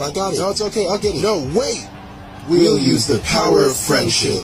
I got it. No, it's okay. I'll get it. No, wait. We'll use the power of friendship.